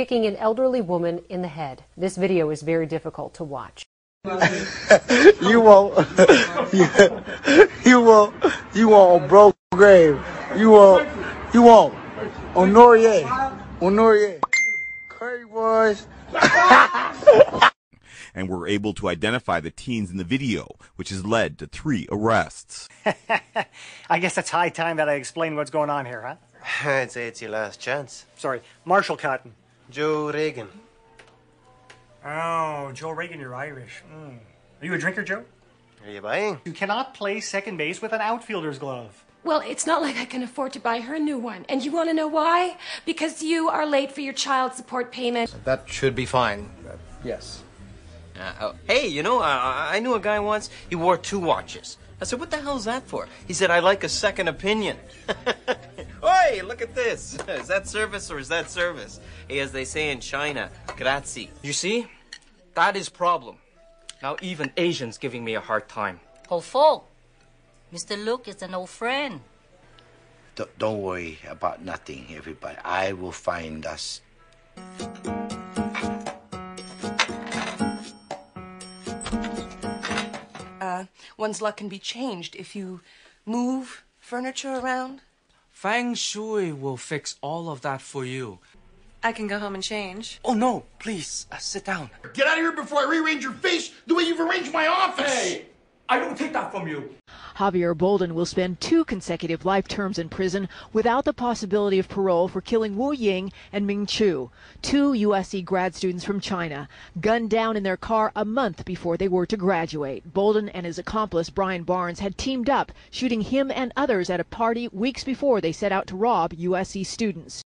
kicking an elderly woman in the head. This video is very difficult to watch. you won't. you, you won't. You won't broke grave. You won't. You won't on Norier. On Norier. Curry boys. and were able to identify the teens in the video, which has led to three arrests. I guess it's high time that I explain what's going on here, huh? I'd say it's your last chance. Sorry, Marshall Cotton. Joe Reagan. Oh, Joe Reagan, you're Irish. Mm. Are you a drinker, Joe? Are you buying? You cannot play second base with an outfielder's glove. Well, it's not like I can afford to buy her a new one. And you want to know why? Because you are late for your child support payment. That should be fine. Uh, yes. Uh, oh, hey, you know, I, I knew a guy once, he wore two watches. I said, what the hell's that for? He said, I like a second opinion. Oi, look at this. Is that service or is that service? Hey, as they say in China, grazie. You see? That is problem. Now even Asians giving me a hard time. Ho Fo, Mr. Luk is an old friend. D- don't worry about nothing, everybody. I will find us. Uh, one's luck can be changed if you move furniture around. Feng Shui will fix all of that for you. I can go home and change. Oh no, please, uh, sit down. Get out of here before I rearrange your face the way you've arranged my office! Hey, I don't take that from you. Javier Bolden will spend two consecutive life terms in prison without the possibility of parole for killing Wu Ying and Ming Qu, two USC grad students from China, gunned down in their car a month before they were to graduate. Bolden and his accomplice Bryan Barnes had teamed up, shooting him and others at a party weeks before they set out to rob USC students.